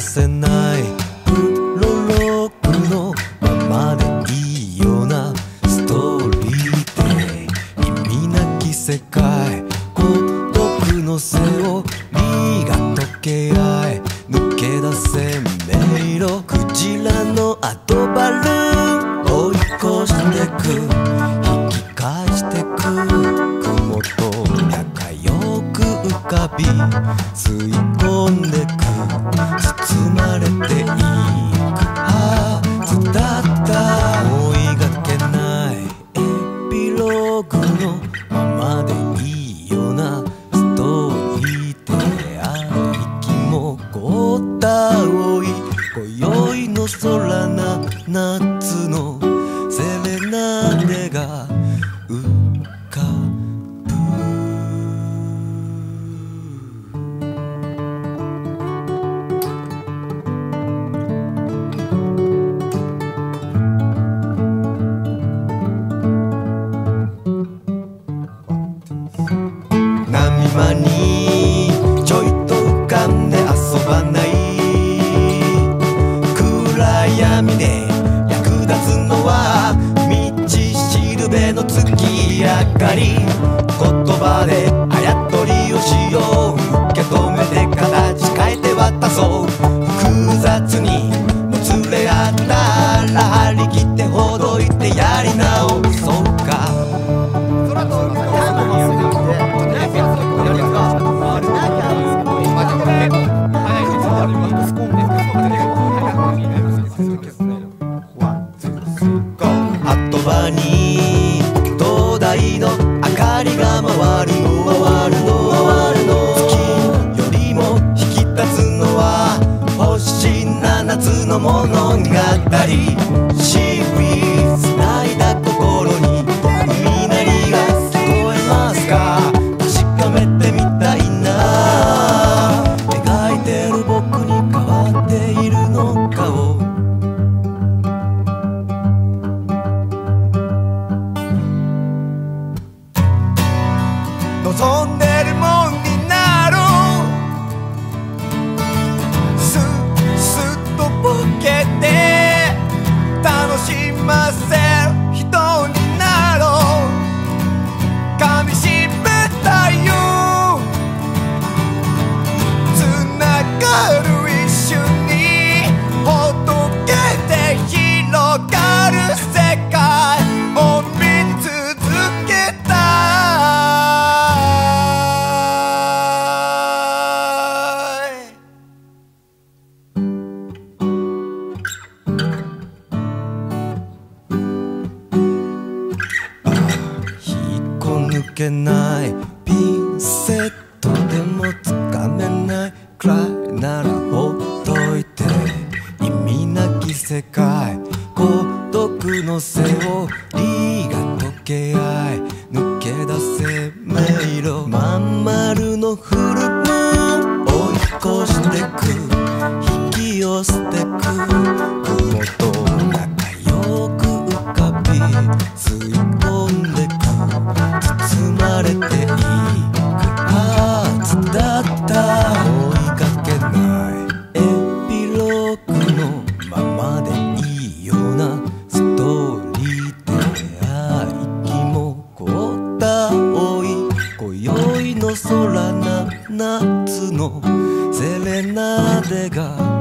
せない。プロローグのままでいいようなストーリーで意味なき世界。孤独の背を身が溶け合い抜け出せ迷路。クジラの後バルーン。追い越してく。引き返してく。雲と仲良く。浮かび吸い込んでく。包まれていくはずだった思いがけないエピローグのままでいいようなストーリーであり息も凍った青い今宵の空な夏のセレナーデが暗闇で役立つのは道しるべの月明かり言葉で灯台の明かりが回るの回るの回るの。月よりも引き立つのは星七つの物語シービー繋いだ心に海鳴りが聞こえますか？確かめてみたいな。描いてる僕に変わっているのかを。望んでるもんになろうすすっとぼけて楽しませる人になろう。かみしめたよ。つながる抜けないピンセットでもつかめないくらいならほっといて意味なき世界孤独のセオリーが溶け合い抜け出せ迷路まん丸のフルムーン追い越してく引き寄せてく雲とた追いかけないエピローグのままでいいようなストーリーであ息も凍った追い今宵の空な夏のセレナーデが